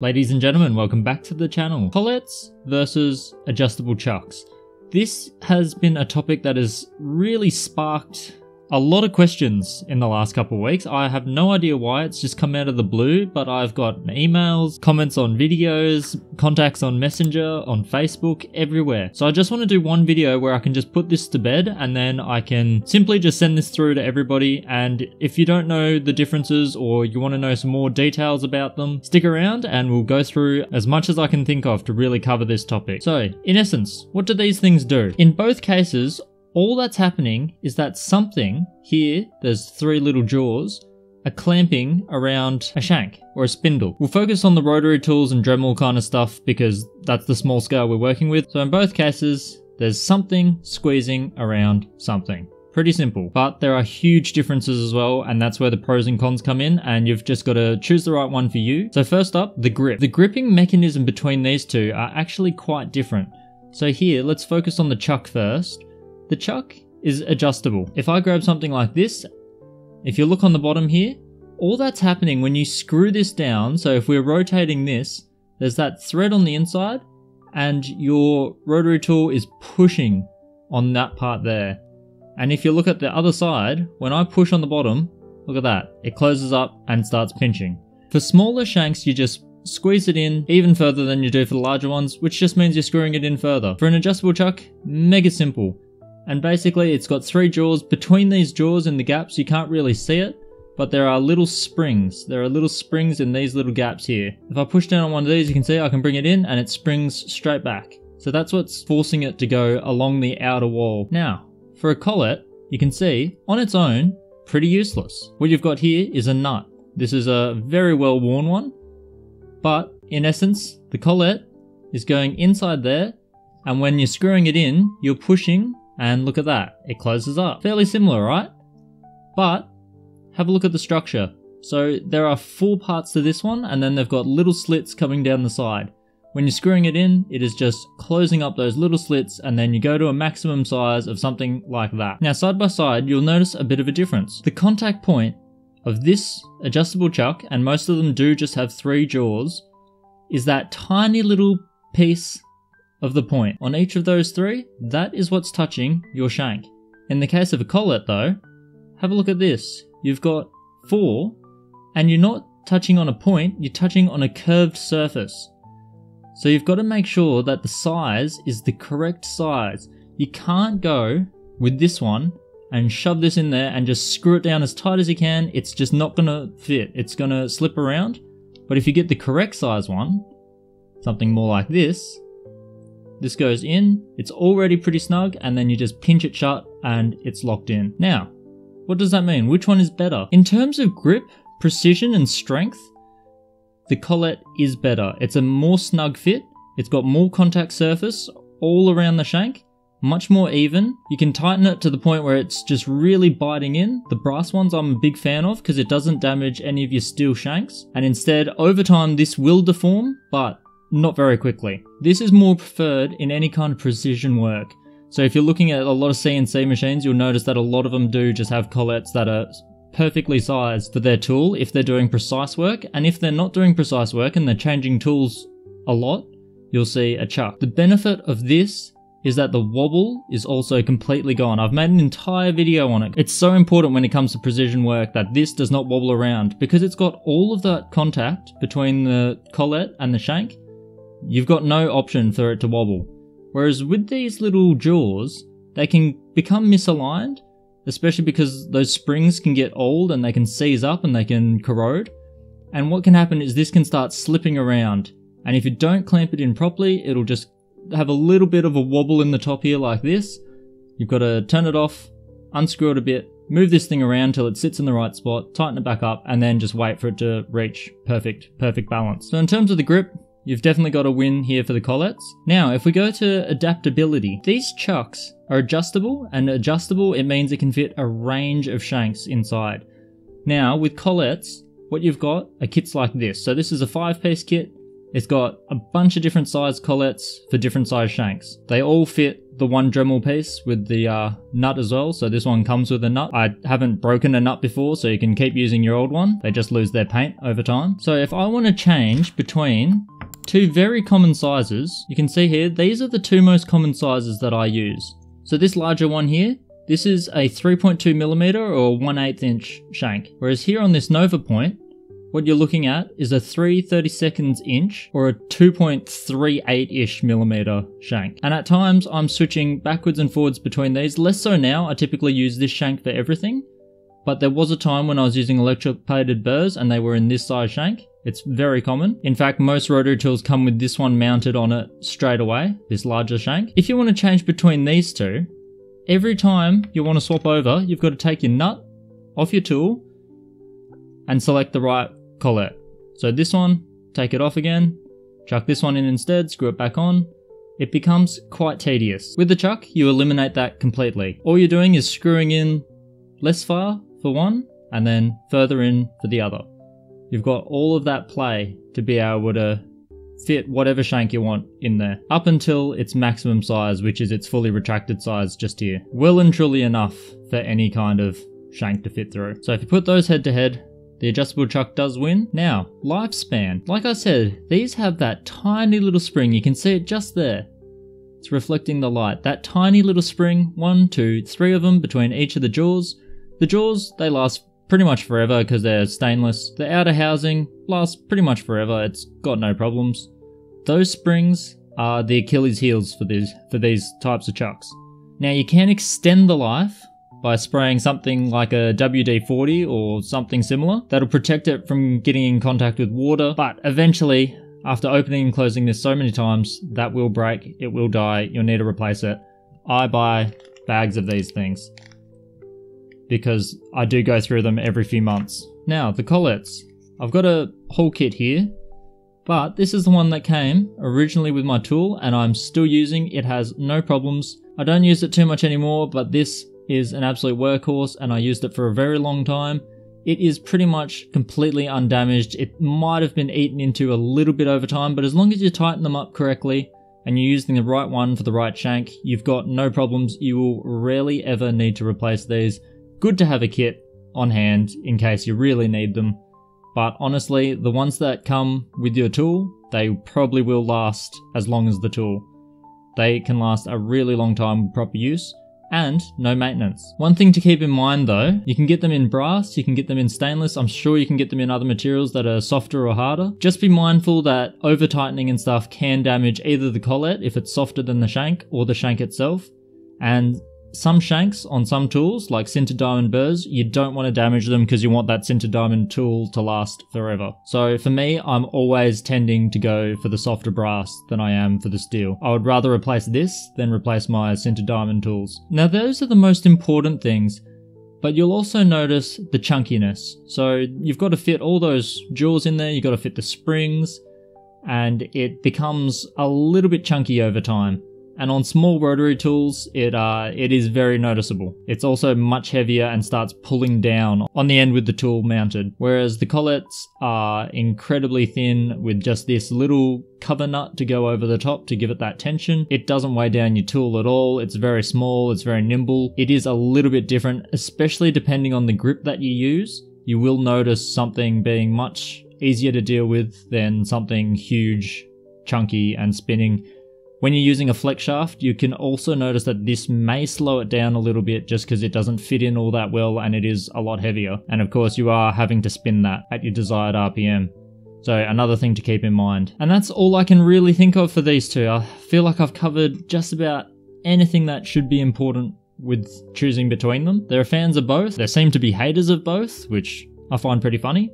Ladies and gentlemen, welcome back to the channel. Collets versus adjustable chucks. This has been a topic that has really sparked a lot of questions in the last couple of weeks. I have no idea why it's just come out of the blue, but I've got emails, comments on videos, contacts on Messenger, on Facebook, everywhere. So I just want to do one video where I can just put this to bed and then I can simply just send this through to everybody. And if you don't know the differences or you want to know some more details about them, stick around and we'll go through as much as I can think of to really cover this topic. So, in essence, what do these things do? In both cases, all that's happening is that something here, there's three little jaws, are clamping around a shank or a spindle. We'll focus on the rotary tools and Dremel kind of stuff because that's the small scale we're working with. So in both cases, there's something squeezing around something. Pretty simple, but there are huge differences as well, and that's where the pros and cons come in, and you've just got to choose the right one for you. So first up, the grip. The gripping mechanism between these two are actually quite different. So here, let's focus on the chuck first. The chuck is adjustable. If I grab something like this, if you look on the bottom here, all that's happening when you screw this down, so if we're rotating this, there's that thread on the inside, and your rotary tool is pushing on that part there. And if you look at the other side, when I push on the bottom, look at that, it closes up and starts pinching. For smaller shanks, you just squeeze it in even further than you do for the larger ones, which just means you're screwing it in further. For an adjustable chuck, mega simple and basically it's got three jaws. Between these jaws and the gaps you can't really see it, but there are little springs. There are little springs in these little gaps here. If I push down on one of these you can see I can bring it in and it springs straight back. So that's what's forcing it to go along the outer wall. Now, for a collet, you can see on its own, pretty useless. What you've got here is a nut. This is a very well worn one, but in essence, the collet is going inside there, and when you're screwing it in, you're pushing and look at that, it closes up. Fairly similar, right? But have a look at the structure. So there are four parts to this one, and then they've got little slits coming down the side. When you're screwing it in, it is just closing up those little slits, and then you go to a maximum size of something like that. Now, side by side, you'll notice a bit of a difference. The contact point of this adjustable chuck, and most of them do just have three jaws, is that tiny little piece of the point. On each of those three, that is what's touching your shank. In the case of a collet though, have a look at this. You've got four, and you're not touching on a point, you're touching on a curved surface. So you've got to make sure that the size is the correct size. You can't go with this one and shove this in there and just screw it down as tight as you can. It's just not going to fit. It's going to slip around. But if you get the correct size one, something more like this, this goes in, it's already pretty snug, and then you just pinch it shut and it's locked in. Now, what does that mean? Which one is better? In terms of grip, precision, and strength, the collet is better. It's a more snug fit, it's got more contact surface all around the shank, much more even. You can tighten it to the point where it's just really biting in. The brass ones I'm a big fan of because it doesn't damage any of your steel shanks. And instead, over time, this will deform, but not very quickly. This is more preferred in any kind of precision work. So if you're looking at a lot of CNC machines, you'll notice that a lot of them do just have collets that are perfectly sized for their tool if they're doing precise work, and if they're not doing precise work and they're changing tools a lot, you'll see a chuck. The benefit of this is that the wobble is also completely gone. I've made an entire video on it. It's so important when it comes to precision work that this does not wobble around because it's got all of that contact between the collet and the shank You've got no option for it to wobble. Whereas with these little jaws, they can become misaligned, especially because those springs can get old and they can seize up and they can corrode. And what can happen is this can start slipping around. And if you don't clamp it in properly, it'll just have a little bit of a wobble in the top here like this. You've got to turn it off, unscrew it a bit, move this thing around till it sits in the right spot, tighten it back up, and then just wait for it to reach perfect, perfect balance. So in terms of the grip, You've definitely got a win here for the collets. Now, if we go to adaptability, these chucks are adjustable, and adjustable, it means it can fit a range of shanks inside. Now, with collets, what you've got are kits like this. So this is a five piece kit, It's got a bunch of different size collets for different size shanks. They all fit the one Dremel piece with the uh, nut as well, so this one comes with a nut. I haven't broken a nut before, so you can keep using your old one. They just lose their paint over time. So if I want to change between two very common sizes, you can see here, these are the two most common sizes that I use. So this larger one here, this is a 3.2 millimeter or 1 8 inch shank. Whereas here on this Nova Point, what you're looking at is a 3 32nds inch or a 2.38-ish millimeter shank. And at times I'm switching backwards and forwards between these. Less so now, I typically use this shank for everything. But there was a time when I was using electroplated burrs and they were in this size shank. It's very common. In fact, most rotary tools come with this one mounted on it straight away, this larger shank. If you want to change between these two, every time you want to swap over, you've got to take your nut off your tool and select the right collet. So this one, take it off again, chuck this one in instead, screw it back on. It becomes quite tedious. With the chuck, you eliminate that completely. All you're doing is screwing in less far for one and then further in for the other. You've got all of that play to be able to fit whatever shank you want in there, up until its maximum size, which is its fully retracted size just here. Well and truly enough for any kind of shank to fit through. So if you put those head to head, the adjustable chuck does win. Now, lifespan. Like I said, these have that tiny little spring. You can see it just there. It's reflecting the light. That tiny little spring, one, two, three of them between each of the jaws. The jaws, they last pretty much forever because they're stainless. The outer housing lasts pretty much forever. It's got no problems. Those springs are the Achilles heels for these for these types of chucks. Now you can extend the life by spraying something like a WD-40 or something similar. That'll protect it from getting in contact with water, but eventually, after opening and closing this so many times, that will break, it will die, you'll need to replace it. I buy bags of these things because I do go through them every few months. Now, the collets. I've got a whole kit here, but this is the one that came originally with my tool and I'm still using. It has no problems. I don't use it too much anymore, but this is an absolute workhorse and I used it for a very long time. It is pretty much completely undamaged. It might have been eaten into a little bit over time, but as long as you tighten them up correctly and you're using the right one for the right shank, you've got no problems. You will rarely ever need to replace these. Good to have a kit on hand in case you really need them. But honestly, the ones that come with your tool, they probably will last as long as the tool. They can last a really long time with proper use and no maintenance. One thing to keep in mind though, you can get them in brass, you can get them in stainless, I'm sure you can get them in other materials that are softer or harder. Just be mindful that over tightening and stuff can damage either the collet if it's softer than the shank or the shank itself. And some shanks on some tools, like sintered diamond burrs, you don't want to damage them because you want that sintered diamond tool to last forever. So for me, I'm always tending to go for the softer brass than I am for the steel. I would rather replace this than replace my sintered diamond tools. Now those are the most important things, but you'll also notice the chunkiness. So you've got to fit all those jewels in there, you've got to fit the springs, and it becomes a little bit chunky over time and on small rotary tools, it uh, it is very noticeable. It's also much heavier and starts pulling down on the end with the tool mounted, whereas the collets are incredibly thin with just this little cover nut to go over the top to give it that tension. It doesn't weigh down your tool at all. It's very small, it's very nimble. It is a little bit different, especially depending on the grip that you use. You will notice something being much easier to deal with than something huge, chunky, and spinning when you're using a flex shaft, you can also notice that this may slow it down a little bit just because it doesn't fit in all that well and it is a lot heavier. And of course, you are having to spin that at your desired RPM. So another thing to keep in mind. And that's all I can really think of for these two. I feel like I've covered just about anything that should be important with choosing between them. There are fans of both. There seem to be haters of both, which I find pretty funny.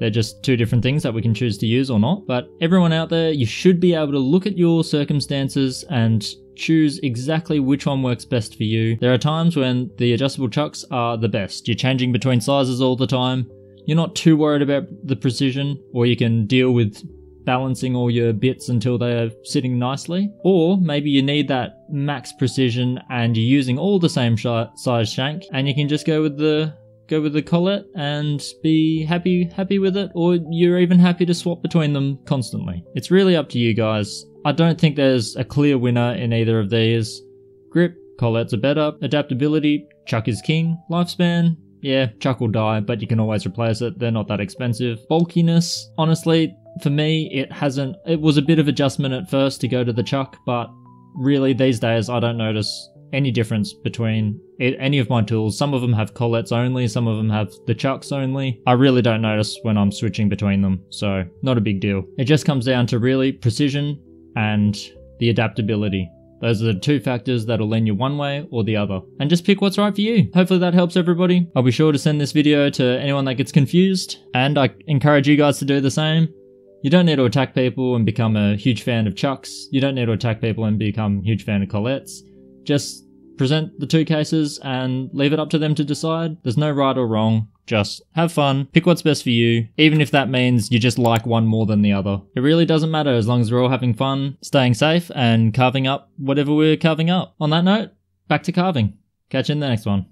They're just two different things that we can choose to use or not. But everyone out there, you should be able to look at your circumstances and choose exactly which one works best for you. There are times when the adjustable chucks are the best. You're changing between sizes all the time. You're not too worried about the precision, or you can deal with balancing all your bits until they're sitting nicely. Or maybe you need that max precision and you're using all the same size shank and you can just go with the go with the collet and be happy happy with it, or you're even happy to swap between them constantly. It's really up to you guys. I don't think there's a clear winner in either of these. Grip, collets are better. Adaptability, Chuck is king. Lifespan, yeah, Chuck will die, but you can always replace it. They're not that expensive. Bulkiness, honestly, for me, it hasn't. It was a bit of adjustment at first to go to the Chuck, but really these days I don't notice any difference between it, any of my tools. Some of them have collets only, some of them have the Chucks only. I really don't notice when I'm switching between them, so not a big deal. It just comes down to really precision and the adaptability. Those are the two factors that'll lean you one way or the other. And just pick what's right for you. Hopefully that helps everybody. I'll be sure to send this video to anyone that gets confused, and I encourage you guys to do the same. You don't need to attack people and become a huge fan of Chucks. You don't need to attack people and become a huge fan of Collets. Just present the two cases and leave it up to them to decide. There's no right or wrong. Just have fun, pick what's best for you, even if that means you just like one more than the other. It really doesn't matter as long as we're all having fun, staying safe, and carving up whatever we're carving up. On that note, back to carving. Catch you in the next one.